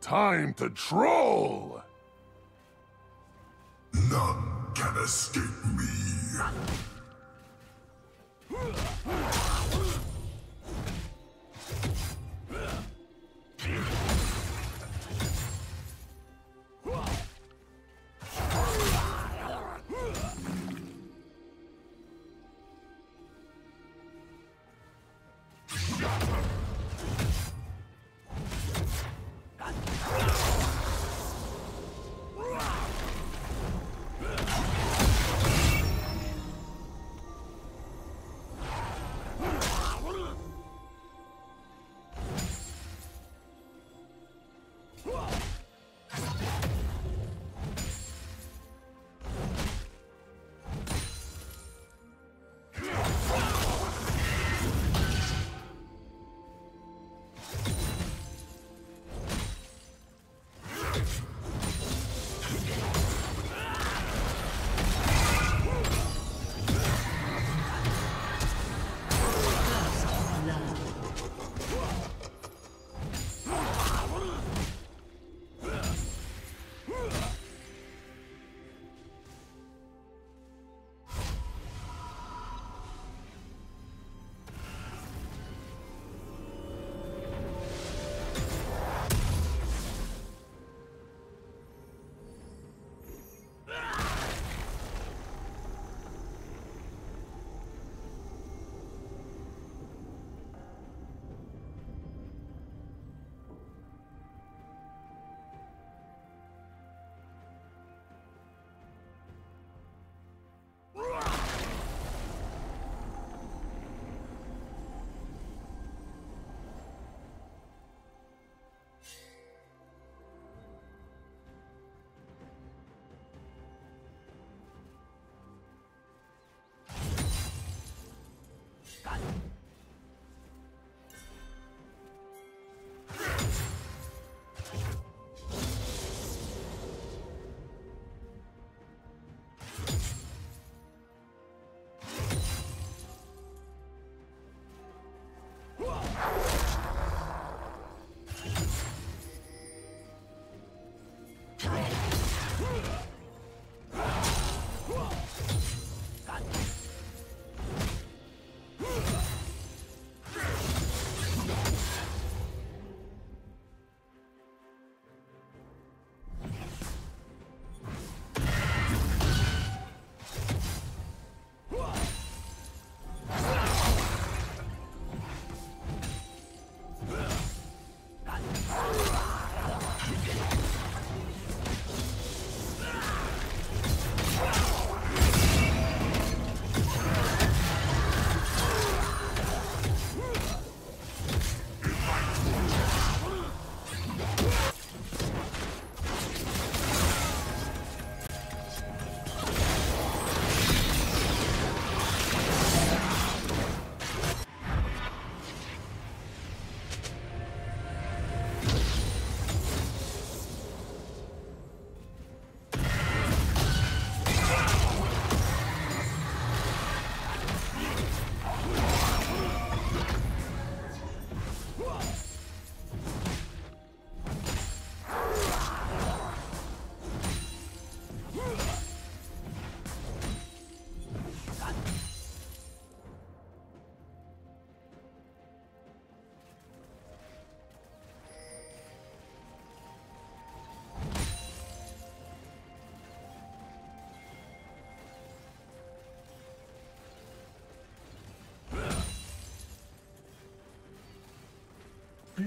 Time to troll! None can escape me.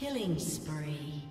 Killing spree.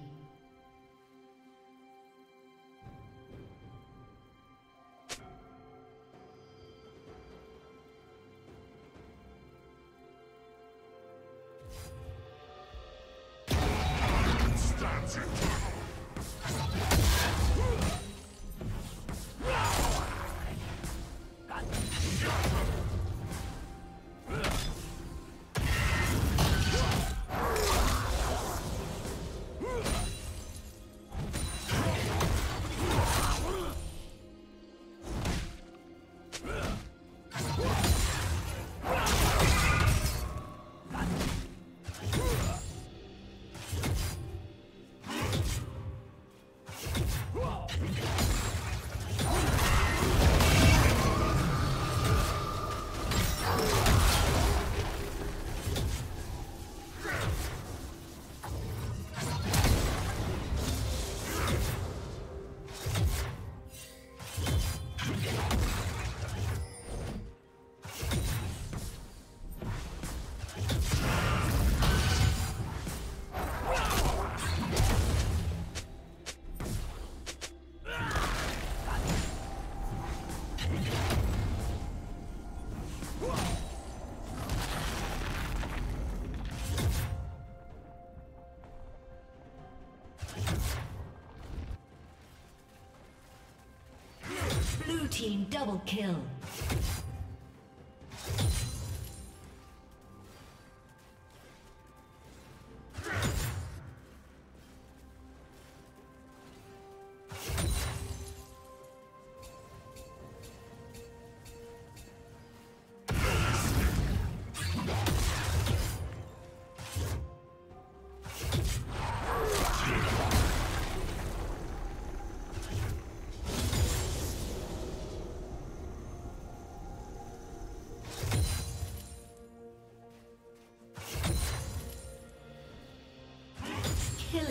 Team double kill.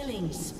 Killing spree.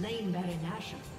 Slain Baron Nashor.